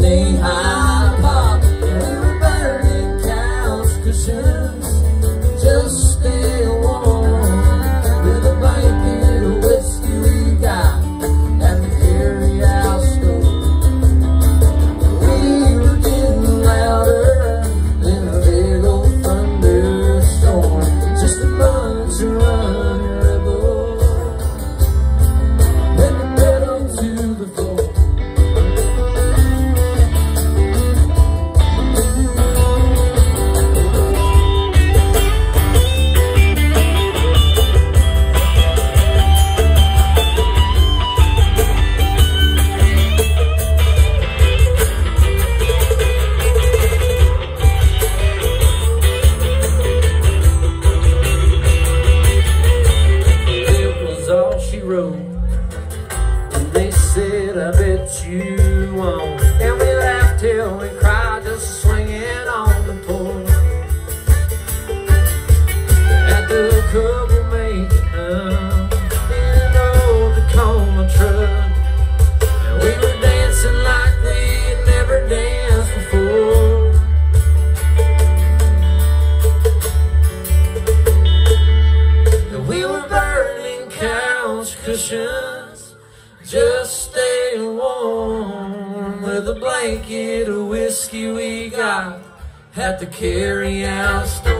knee high said, I bet you won't. And we laughed till we cried, just swinging on the porch. At the couple making up in an old Tacoma truck. And we were dancing like we'd never danced before. And we were burning couch cushions, just a blanket of whiskey we got at the carry out.